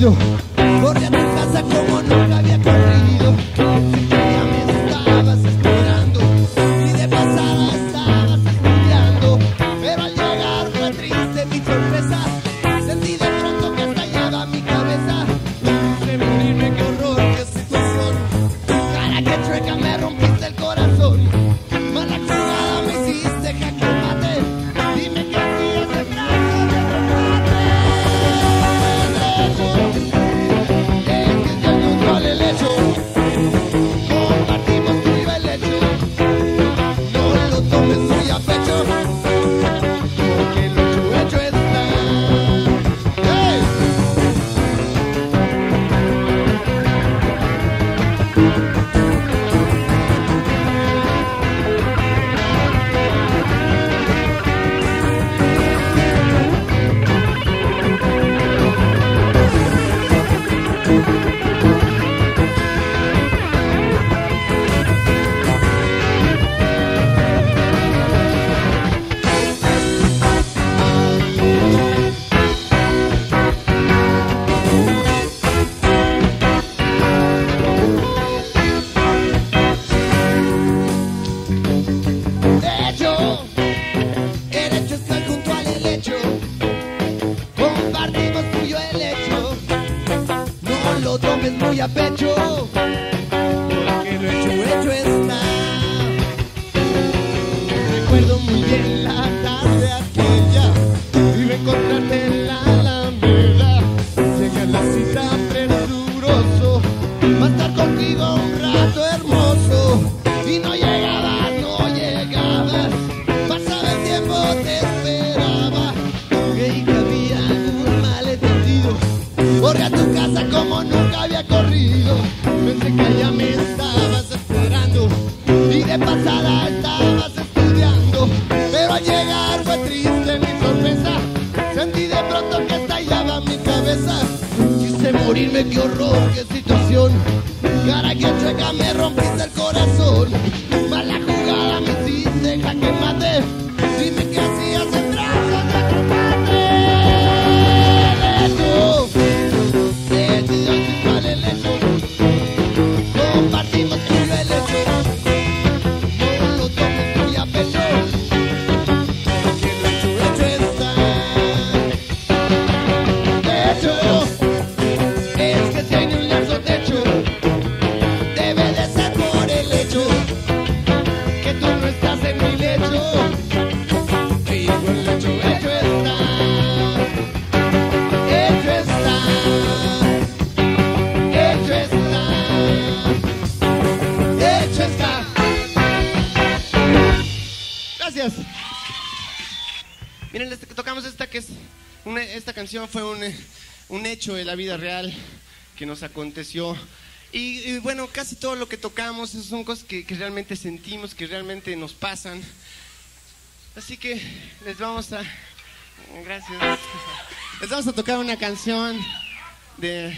sonido. Muy a pecho. Porque lo hecho, hecho está. Recuerdo muy bien la tarde aquella. Iba a encontrarte en la alameda. Llegué a la cita presuroso. Va a estar contigo un rato Que estallaba mi cabeza. Quise morirme, qué horror, qué situación. Cara que chueca me rompiste el corazón. Gracias. Miren, este- tocamos esta que es una- esta canción fue un, un hecho de la vida real que nos aconteció. Y, y bueno, casi todo lo que tocamos son cosas que, que realmente sentimos, que realmente nos pasan. Así que les vamos a... Gracias. Les vamos a tocar una canción de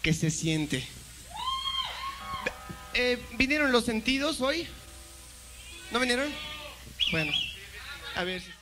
que se siente. Eh, ¿Vinieron los sentidos hoy? ¿No vinieron? Bueno, a ver. si-